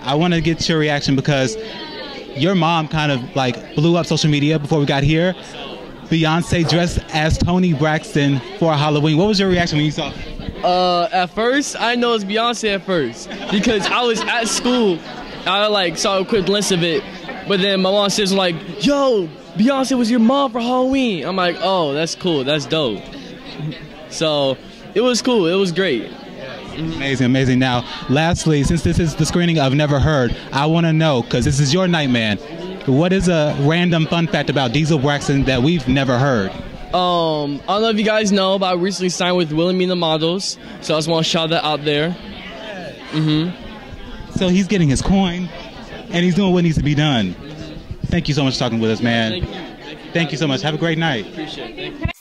I want to get your reaction because your mom kind of like blew up social media before we got here. Beyonce dressed as Toni Braxton for Halloween. What was your reaction when you saw? Uh, at first, I know it's Beyonce at first because I was at school. I like saw a quick glimpse of it, but then my mom says like, "Yo, Beyonce was your mom for Halloween." I'm like, "Oh, that's cool. That's dope." So it was cool. It was great. Amazing, amazing. Now, lastly, since this is the screening of Never Heard, I want to know because this is your night, man. What is a random fun fact about Diezel Braxton that we've never heard? Um, I don't know if you guys know, but I recently signed with Wilhelmina Models, so I just want to shout that out there. Mhm. So he's getting his coin, and he's doing what needs to be done. Thank you so much for talking with us, man. Thank you. Thank you. Thank you so much. Have a great night. Appreciate it.